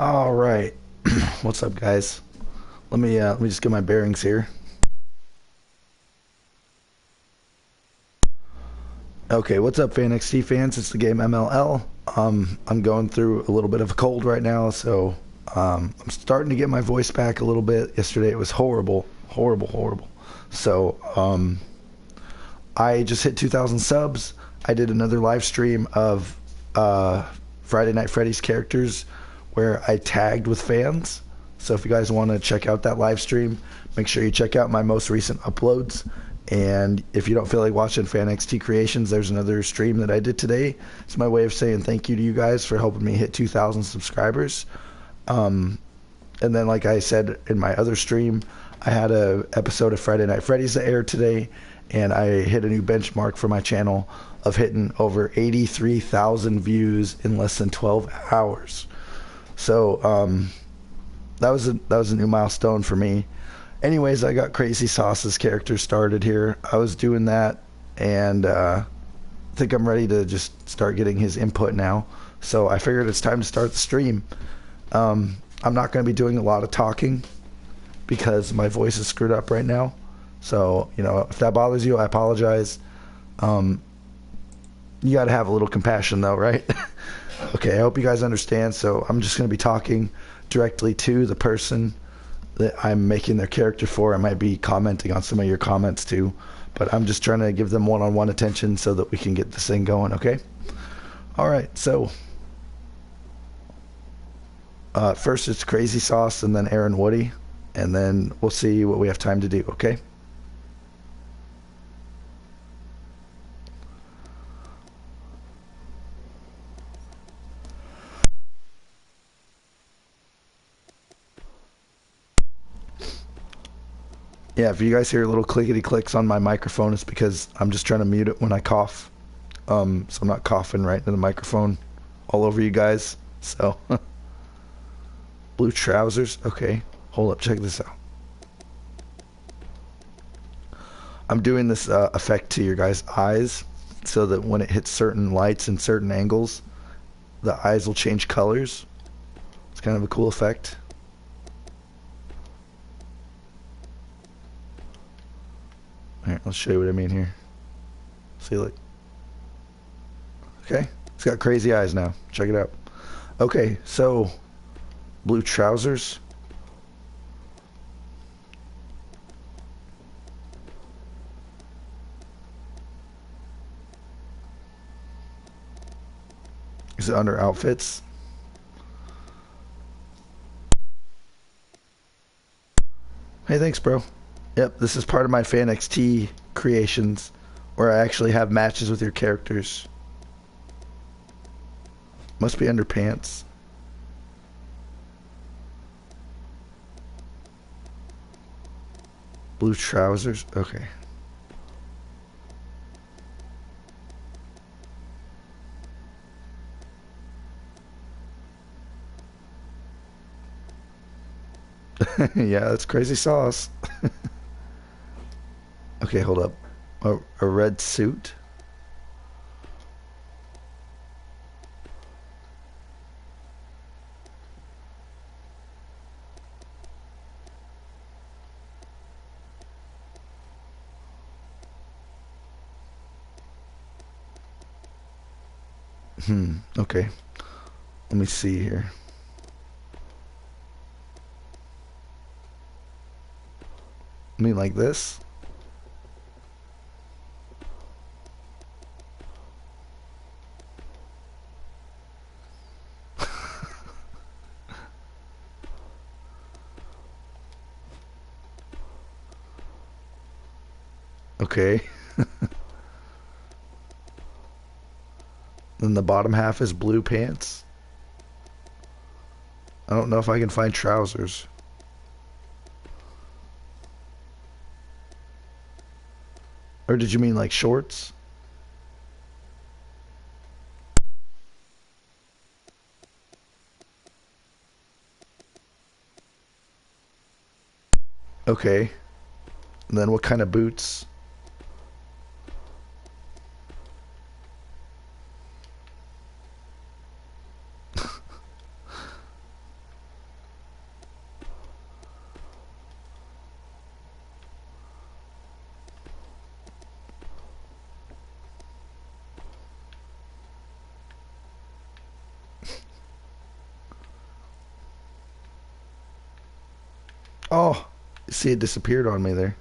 All right. What's up, guys? Let me uh, let me just get my bearings here. Okay, what's up, FanXT fans? It's the game MLL. Um, I'm going through a little bit of a cold right now, so um, I'm starting to get my voice back a little bit. Yesterday it was horrible, horrible, horrible. So um, I just hit 2,000 subs. I did another live stream of uh, Friday Night Freddy's characters where I tagged with fans. So if you guys want to check out that live stream, make sure you check out my most recent uploads. And if you don't feel like watching Fan XT Creations, there's another stream that I did today. It's my way of saying thank you to you guys for helping me hit 2,000 subscribers. Um, and then, like I said in my other stream, I had a episode of Friday Night Freddy's that aired today, and I hit a new benchmark for my channel of hitting over 83,000 views in less than 12 hours. So um, that was a that was a new milestone for me. Anyways, I got Crazy Sauce's character started here. I was doing that, and uh, I think I'm ready to just start getting his input now. So I figured it's time to start the stream. Um, I'm not going to be doing a lot of talking because my voice is screwed up right now. So, you know, if that bothers you, I apologize. Um, you got to have a little compassion, though, right? okay, I hope you guys understand. So, I'm just going to be talking directly to the person that I'm making their character for. I might be commenting on some of your comments too, but I'm just trying to give them one on one attention so that we can get this thing going, okay? All right, so uh, first it's Crazy Sauce and then Aaron Woody, and then we'll see what we have time to do, okay? Yeah, if you guys hear little clickety clicks on my microphone, it's because I'm just trying to mute it when I cough. Um, so I'm not coughing right into the microphone all over you guys. So, blue trousers. Okay, hold up, check this out. I'm doing this uh, effect to your guys' eyes so that when it hits certain lights and certain angles, the eyes will change colors. It's kind of a cool effect. Alright, let's show you what I mean here. See, look. Okay, it's got crazy eyes now. Check it out. Okay, so blue trousers. Is it under outfits? Hey, thanks, bro. Yep, this is part of my FanXT creations where I actually have matches with your characters. Must be underpants. Blue trousers? Okay. yeah, that's crazy sauce. okay, hold up. A, a red suit? Hmm, okay. Let me see here. Mean like this? Okay. then the bottom half is blue pants. I don't know if I can find trousers. Or did you mean like shorts? Okay. And then what kind of boots? Oh, see, it disappeared on me there.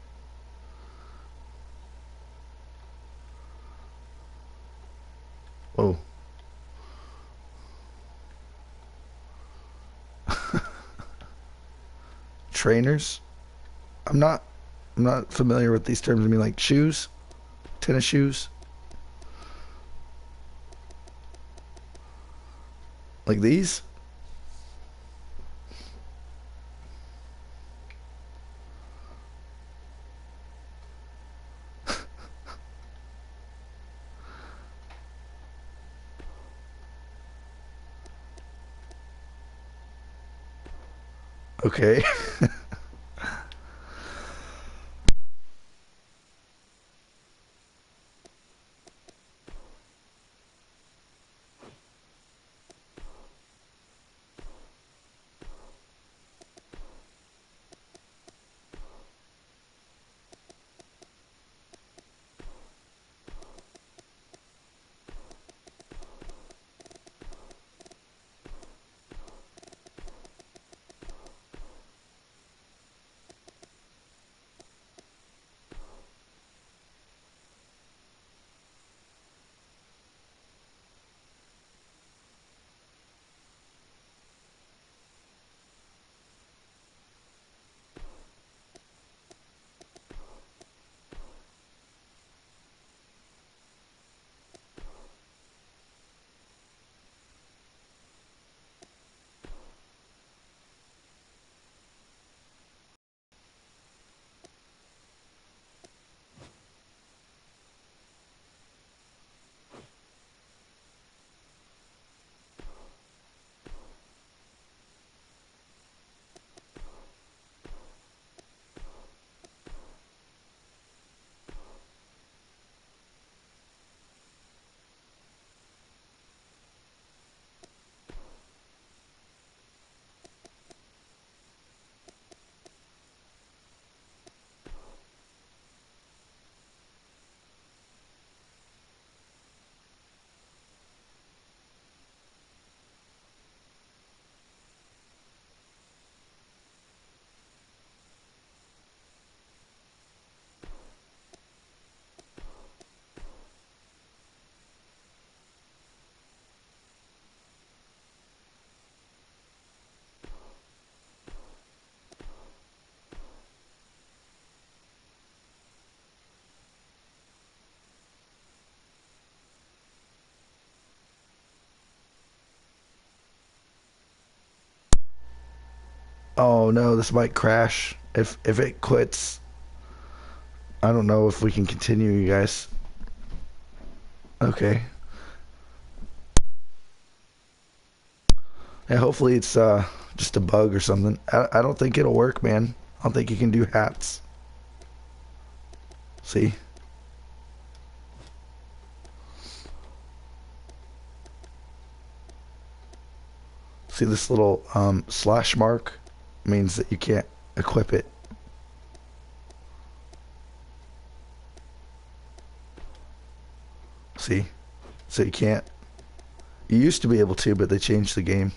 Oh. Trainers? I'm not I'm not familiar with these terms. I mean like shoes? Tennis shoes? Like these? Okay. Oh no, this might crash. If if it quits, I don't know if we can continue, you guys. Okay. Yeah, hopefully it's uh just a bug or something. I I don't think it'll work, man. I don't think you can do hats. See? See this little um, slash mark? Means that you can't equip it. See? So you can't. You used to be able to, but they changed the game.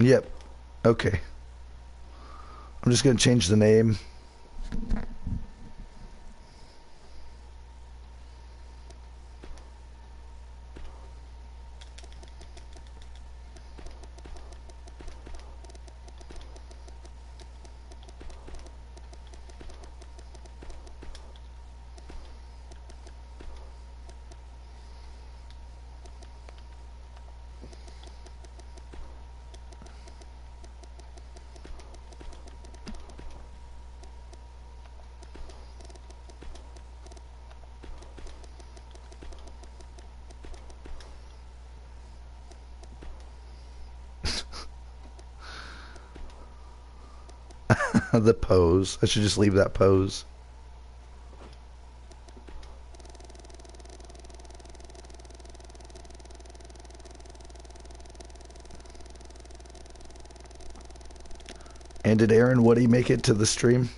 Yep. Okay. I'm just going to change the name. The pose. I should just leave that pose. And did Aaron Woody make it to the stream?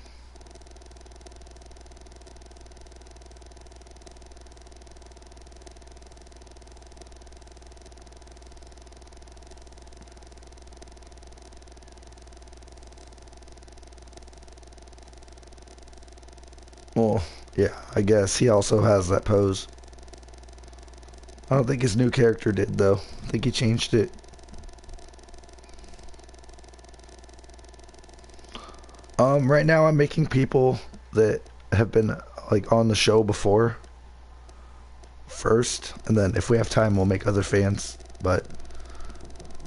Well, yeah, I guess he also has that pose. I don't think his new character did though. I think he changed it. Um, right now I'm making people that have been like on the show before first, and then if we have time, we'll make other fans. But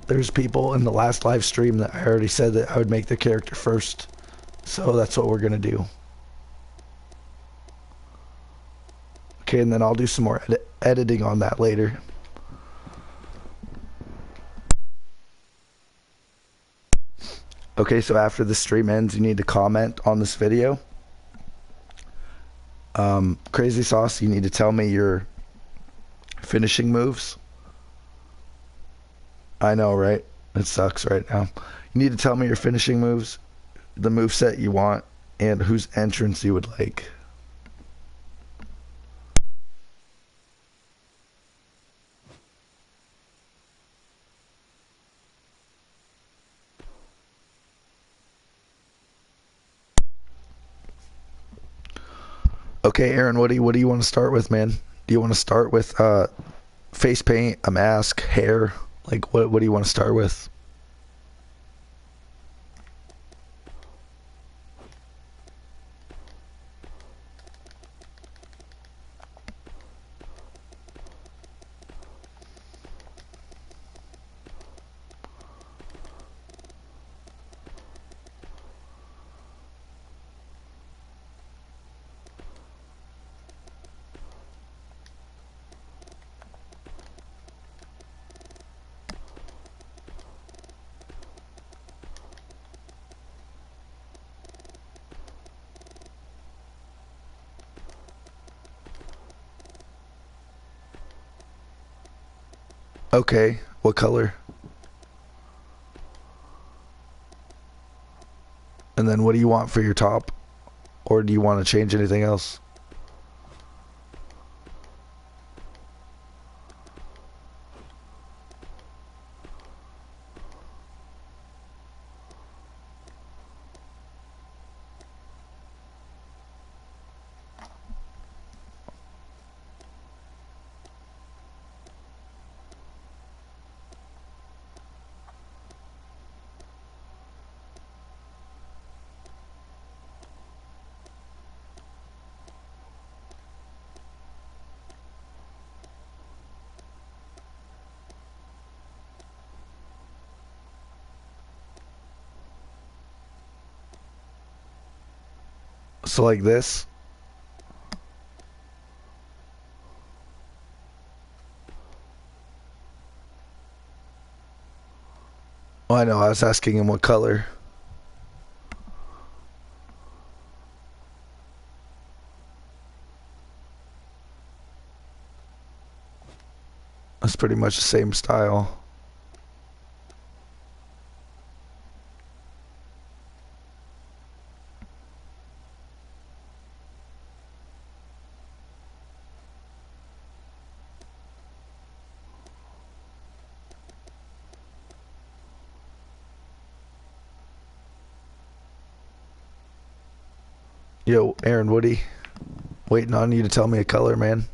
there's people in the last live stream that I already said that I would make the character first, so that's what we're gonna do. Okay, and then I'll do some more edi editing on that later. Okay, so after the stream ends, you need to comment on this video. Um, Crazy Sauce, you need to tell me your finishing moves. I know, right? It sucks right now. You need to tell me your finishing moves, the move set you want, and whose entrance you would like. Okay, Aaron, what do you what do you want to start with, man? Do you want to start with uh, face paint, a mask, hair? Like, what what do you want to start with? Okay, what color? And then what do you want for your top? Or do you want to change anything else? Like this. Oh, I know. I was asking him what color. That's pretty much the same style. Yo, Aaron Woody, waiting on you to tell me a color, man.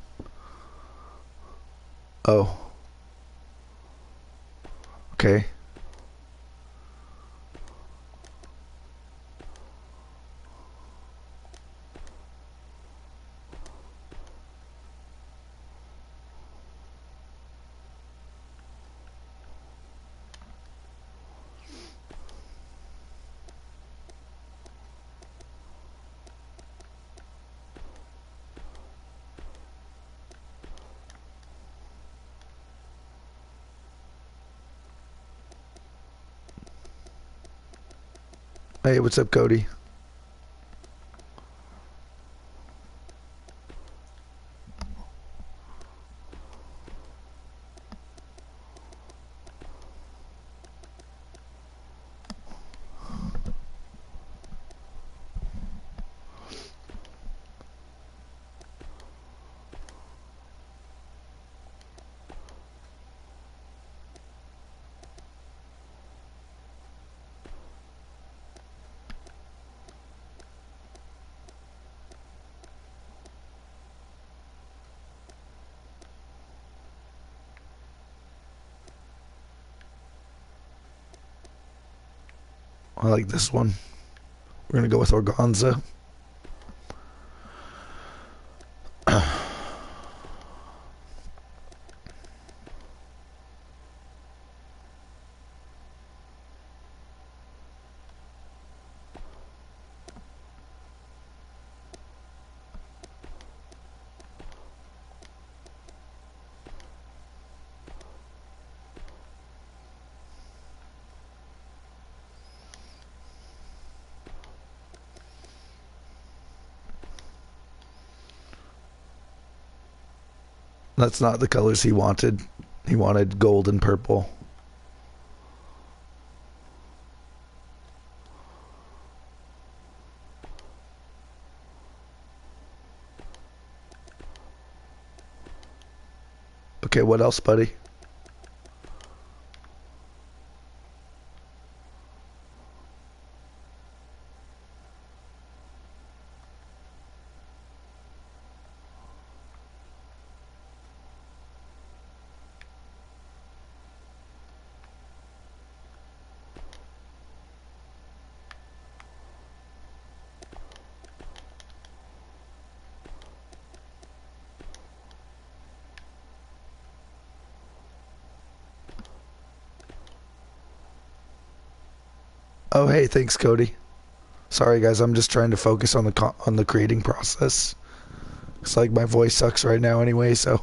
Oh. Okay. Hey, what's up, Cody? I like this one. We're gonna go with organza. That's not the colors he wanted. He wanted gold and purple. Okay, what else, buddy? Oh, hey, thanks, Cody. Sorry, guys, I'm just trying to focus on the on the creating process. It's like my voice sucks right now, anyway. So.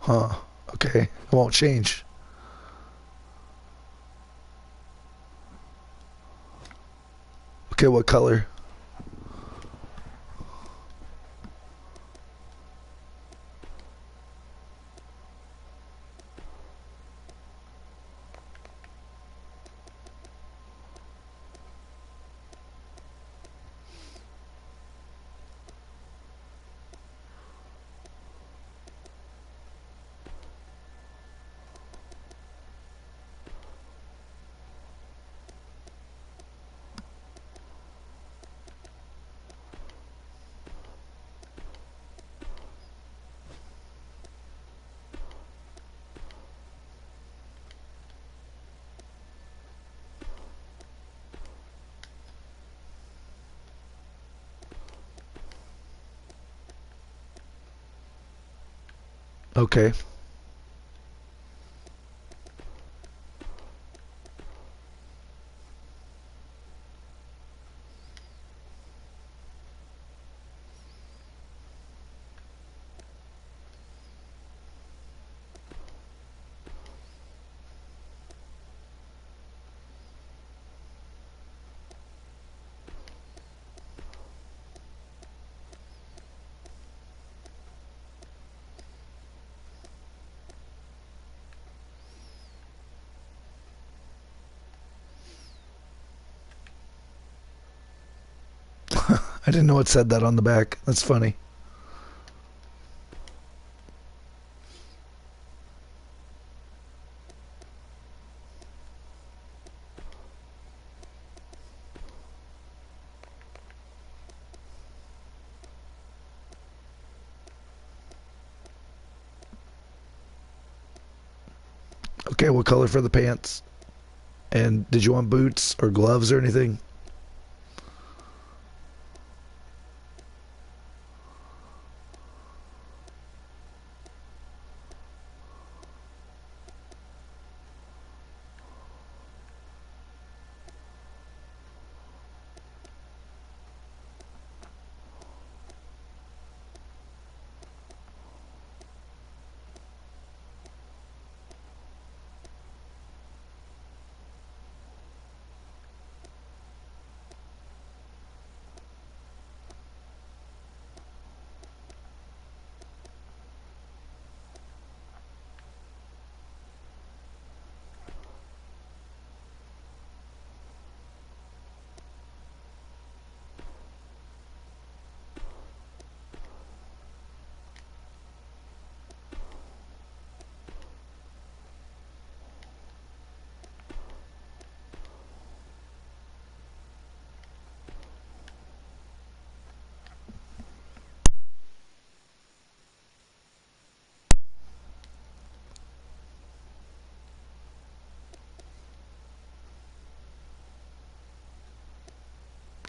Huh. Okay. It won't change. What color? Okay. I didn't know it said that on the back. That's funny. Okay, what color for the pants? And did you want boots or gloves or anything?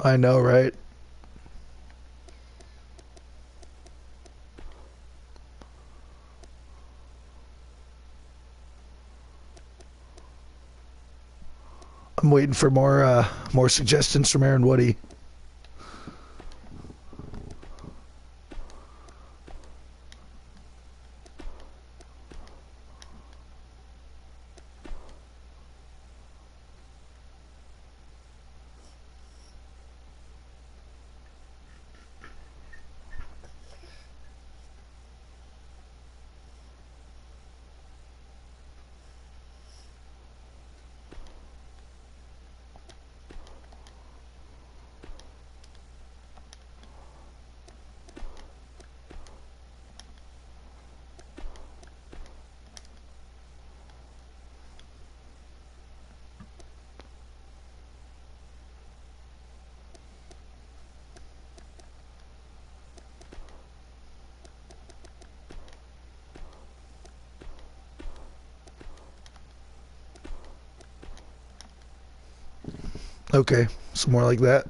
I know, right? I'm waiting for more uh, more suggestions from Aaron Woody. Okay, some more like that.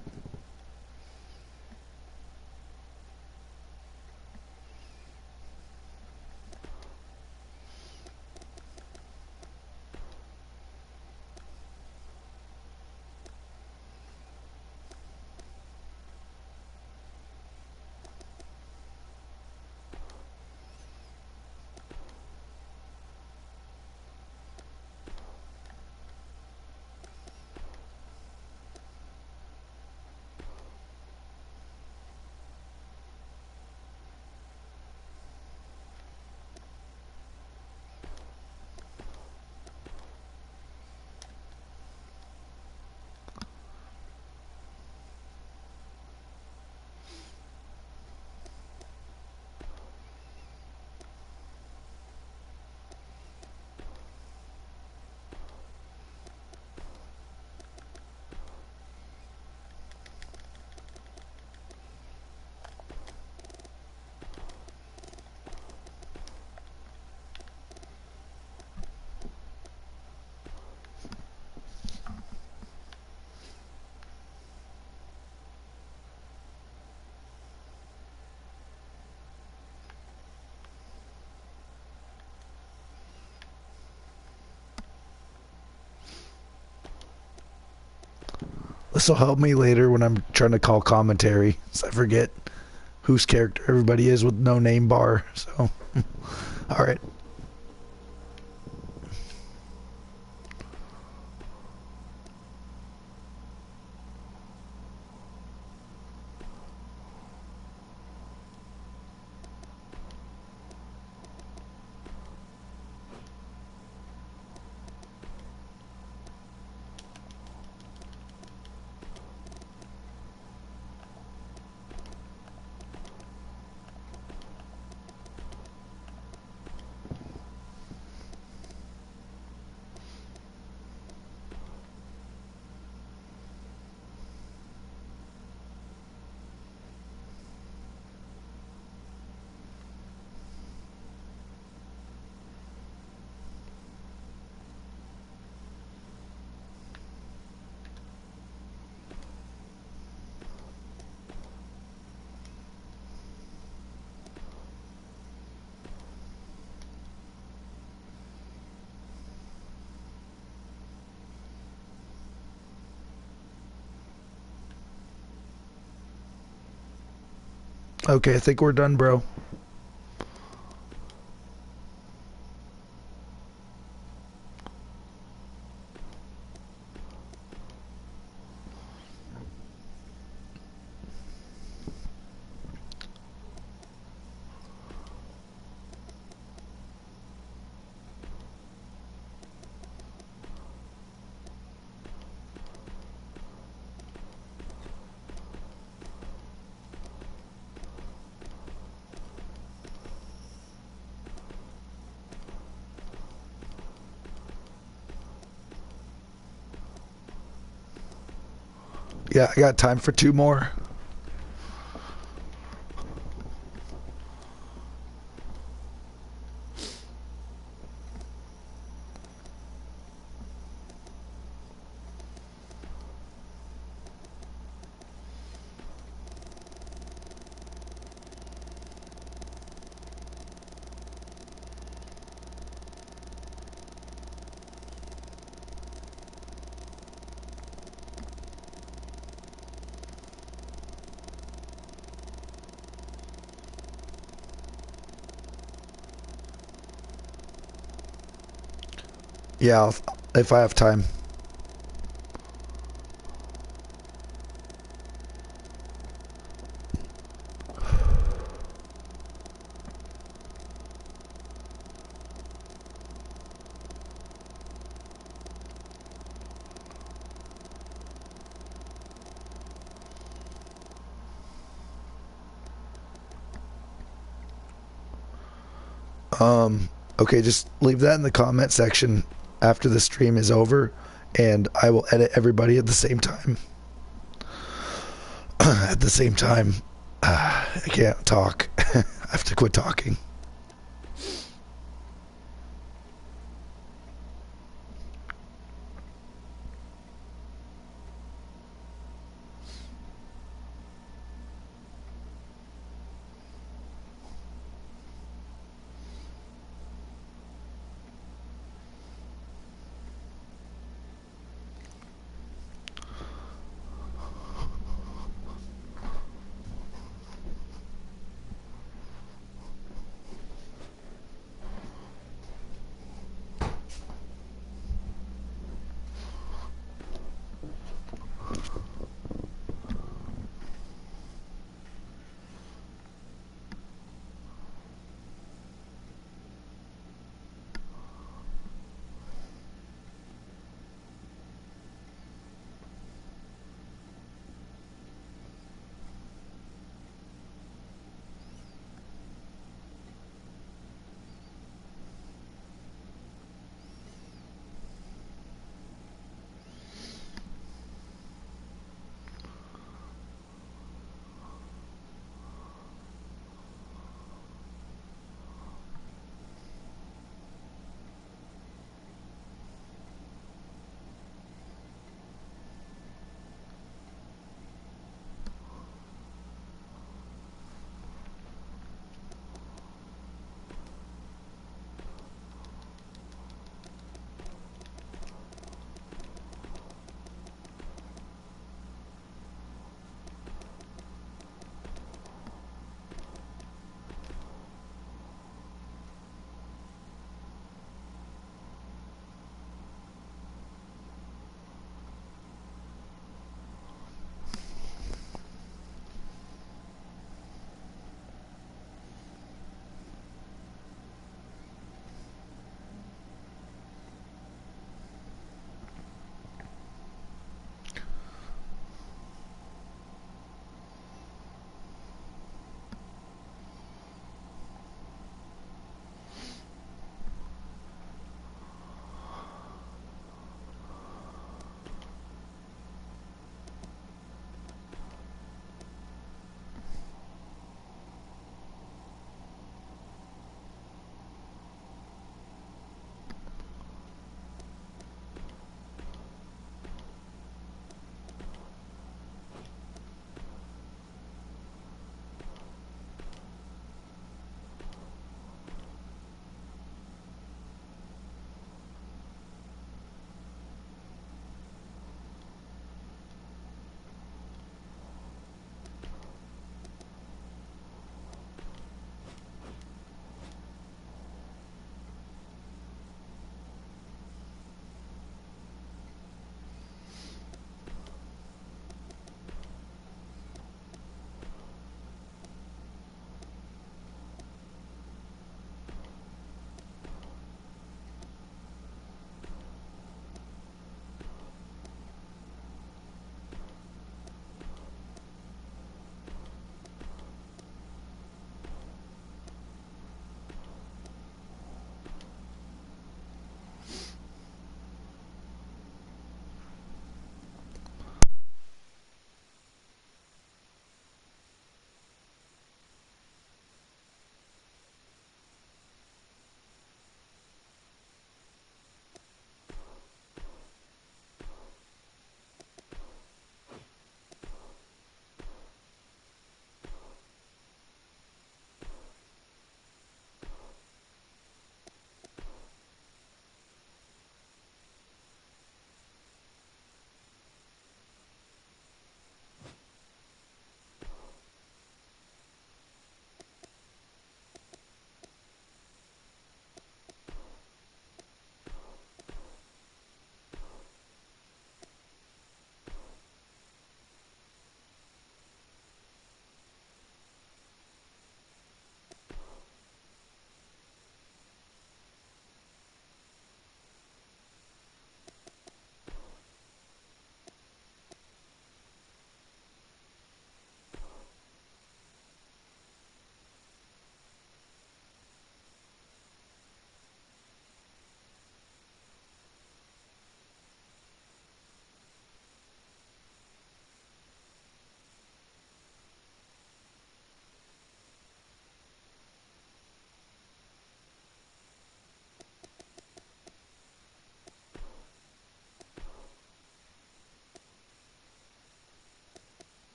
This will help me later when I'm trying to call commentary. So I forget whose character everybody is with no name bar. So, all right. Okay, I think we're done, bro. Yeah, I got time for two more. Yeah, I'll, if I have time. Um, okay, just leave that in the comment section after the stream is over, and I will edit everybody at the same time. at the same time, uh, I can't talk. I have to quit talking.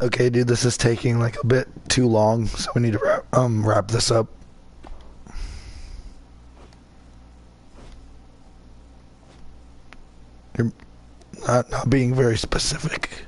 Okay, dude, this is taking like a bit too long, so we need to wrap, um wrap this up. You're not not being very specific.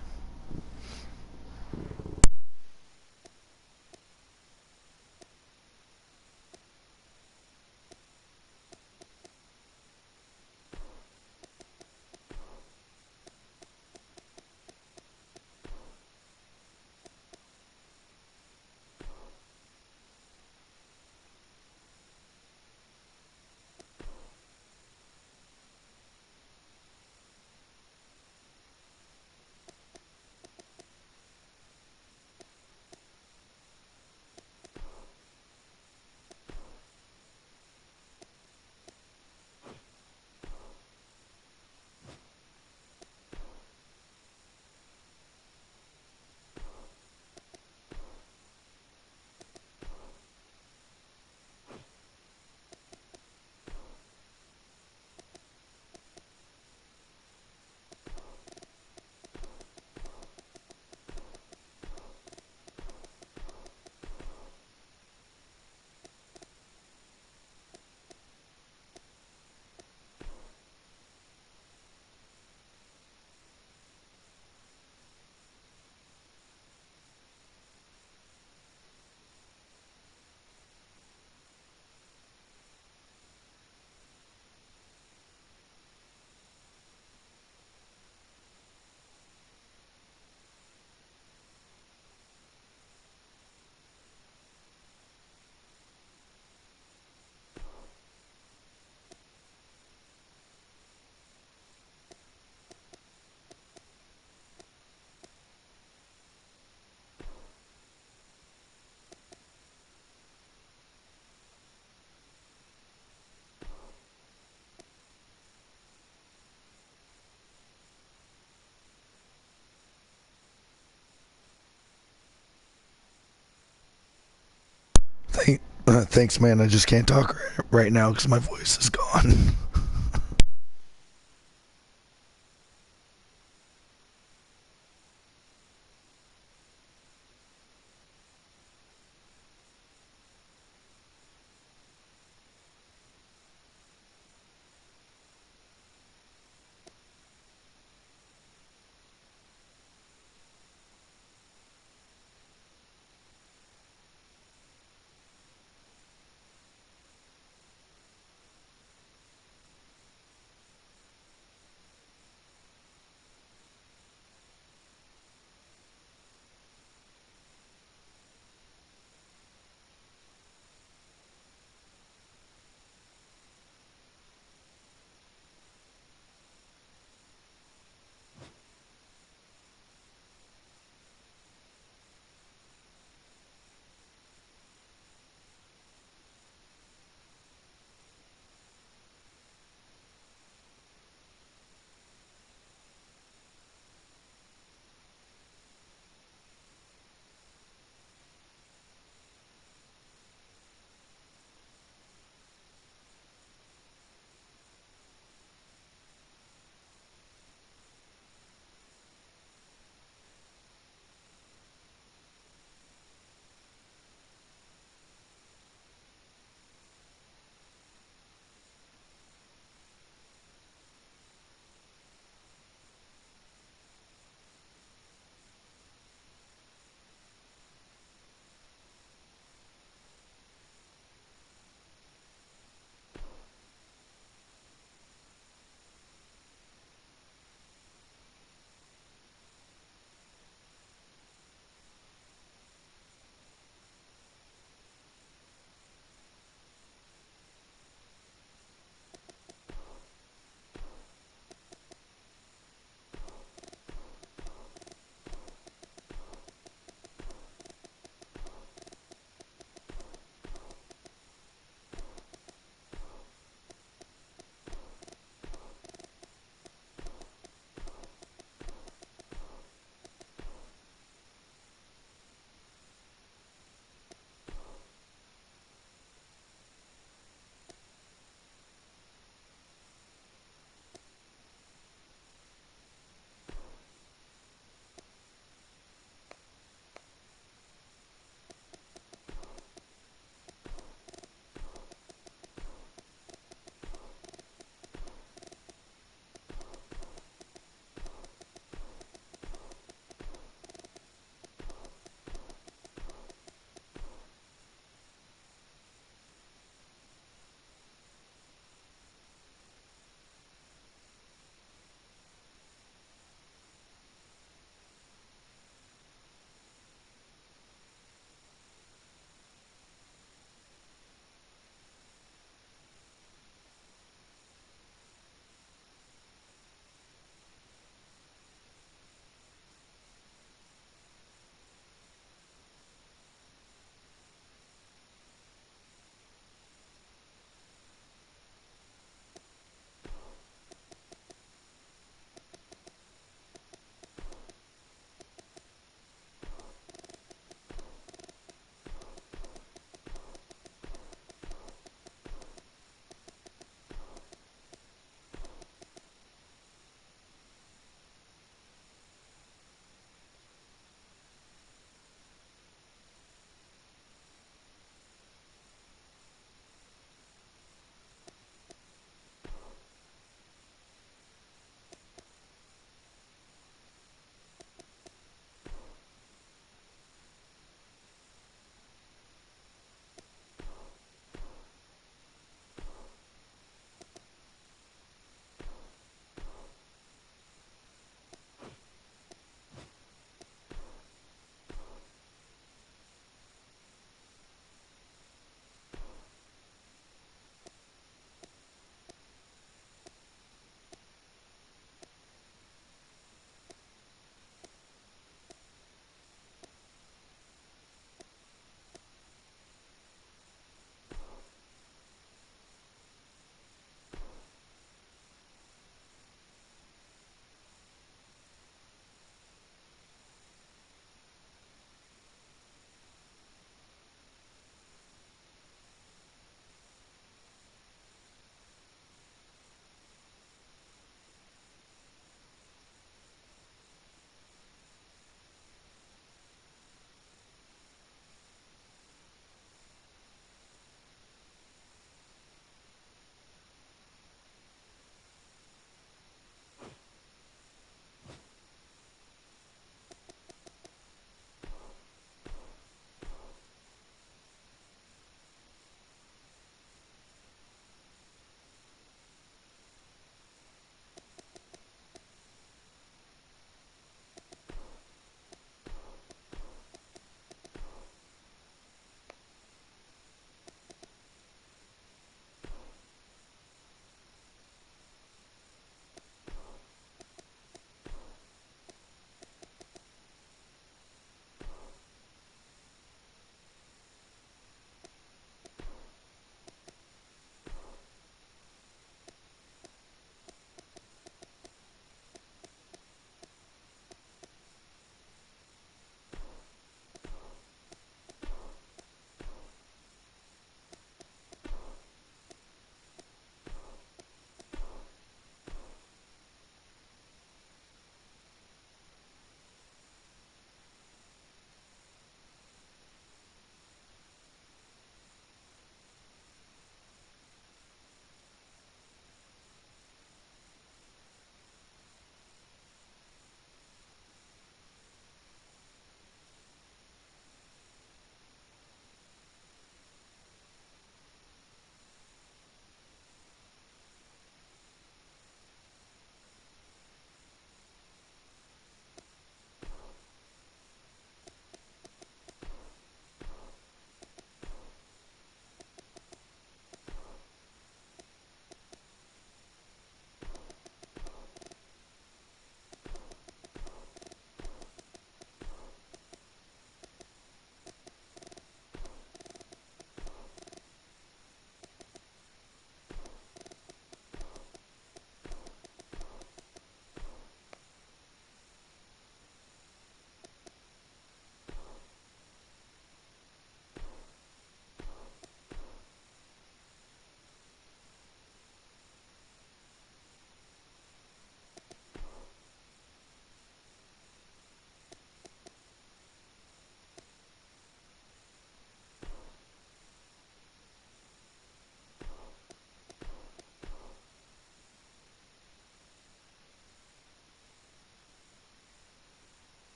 Thanks, man. I just can't talk right now because my voice is gone.